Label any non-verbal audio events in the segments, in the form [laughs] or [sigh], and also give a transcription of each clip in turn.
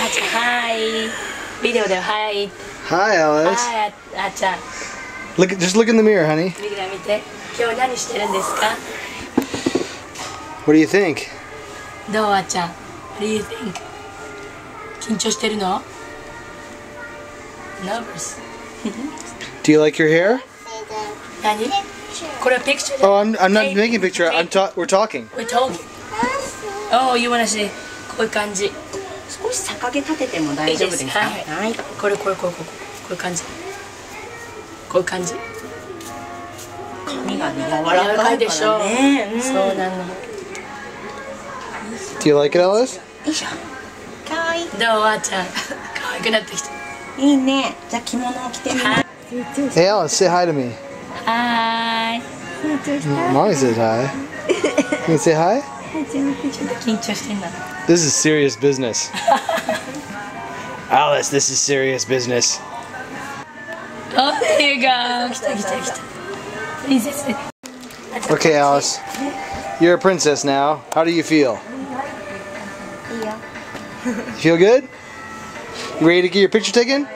あちゃんはいビデオではい Hi, Alice. はいああちゃん Look, just look in the mirror, honey. 見て見て今日何してるんですか What do you think? どうあちゃん What do you think? 緊張してるの ?Nervous [laughs] Do you like your hair? 何これはピクチャー Oh, I'm, I'm not making a picture. I'm ta- we're talking. We're talking Oh, you wanna see こういう感じ。少し逆毛立てても大丈夫ですか？いいです。はい。はい。これこれこれこれ。こういう感じ。こういう感じ。髪がね柔柔ららかかいでしょ。うん、そうなの。Do you like it, Alice? よいしょかわいい。どうあーちゃん。可愛くなってきた。いいね。じゃあ着物を着てみはい。Hey, Alice, say hi to me. はーい Mommy says hi? You say hi? [laughs] This is serious business. Alice, this is serious business. Oh, there you go. Okay, Alice. You're a princess now. How do you feel? Yeah. feel good? You ready to get your picture taken?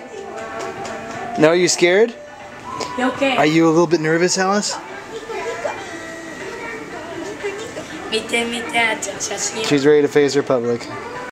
No, you scared? Okay. Are you a little bit nervous, Alice? She's ready to face her public.